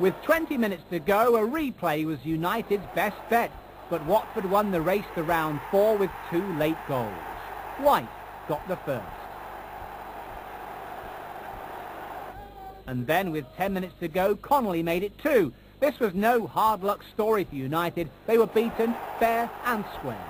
With 20 minutes to go, a replay was United's best bet, but Watford won the race to round four with two late goals. White got the first. And then with 10 minutes to go, Connolly made it two. This was no hard luck story for United. They were beaten fair and square.